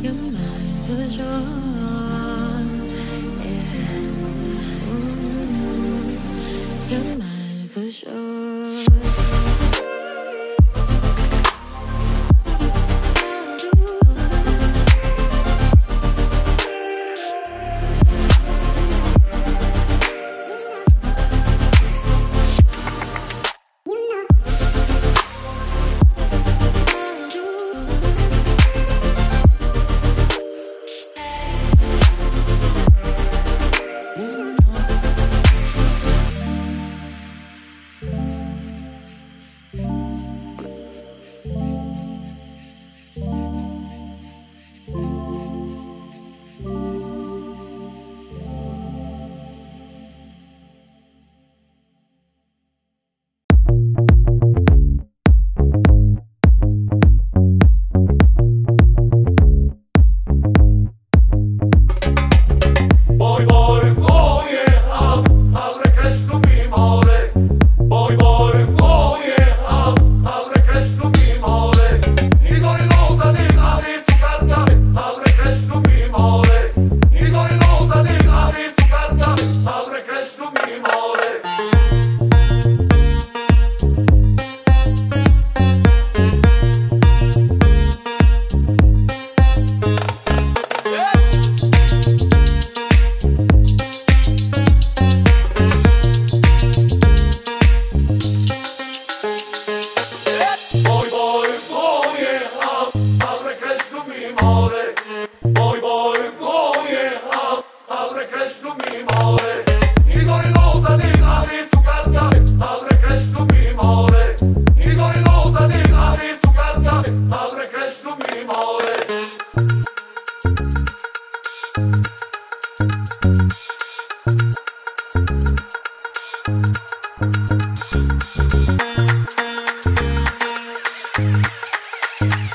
Your mind was on yeah. Ooh, Your mind was on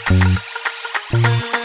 Thank